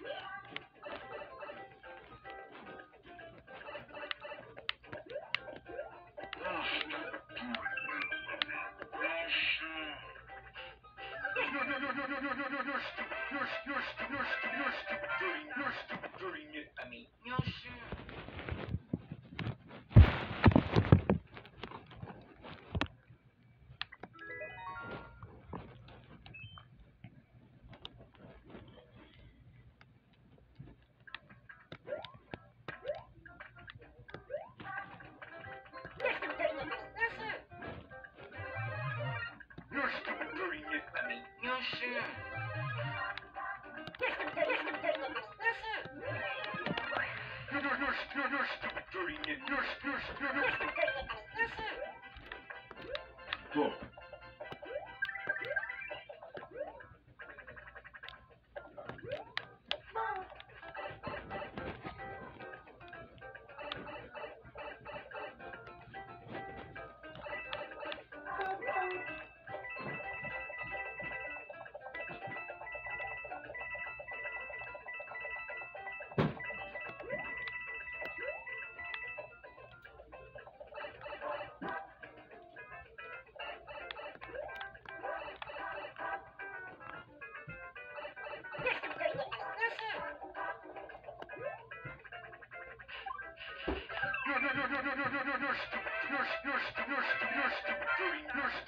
You're stupid. You're stupid. You're stupid. You're stupid. You're stupid. You're stupid. Стоп. You're stupid, you're stupid, you're stupid, you're stupid.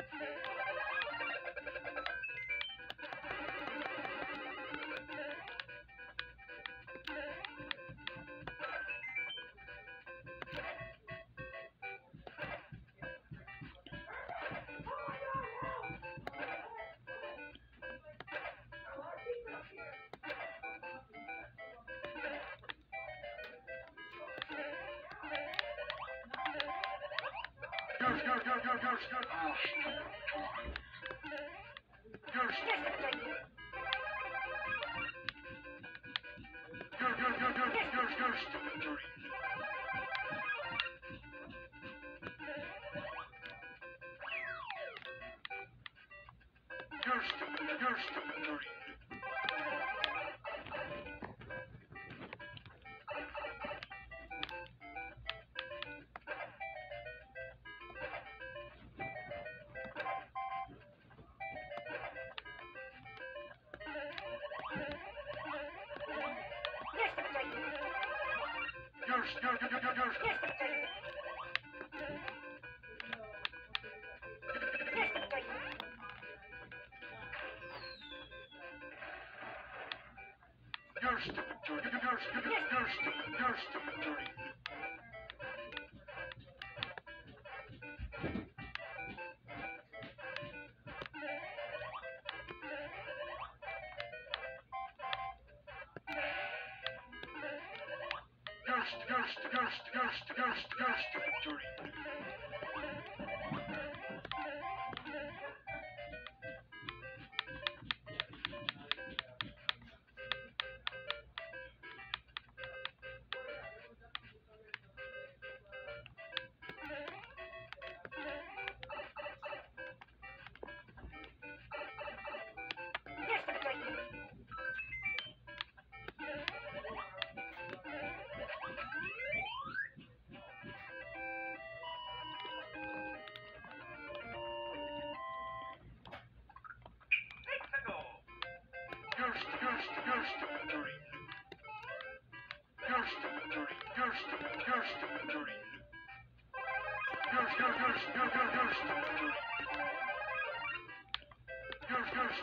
You're stupid, you're stupid, dirty. You're stupid, dirty. You're stupid, you're stupid, you're stupid, dirty. ghost, ghost, ghost, ghost, ghost, ghost, victory.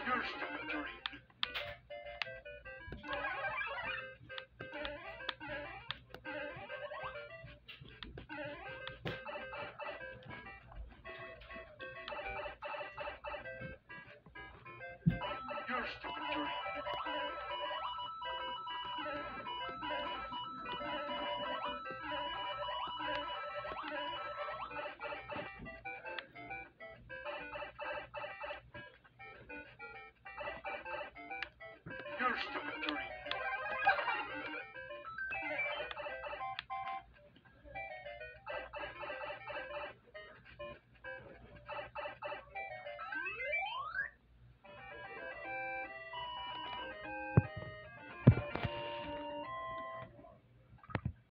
You're stupid dirty. first three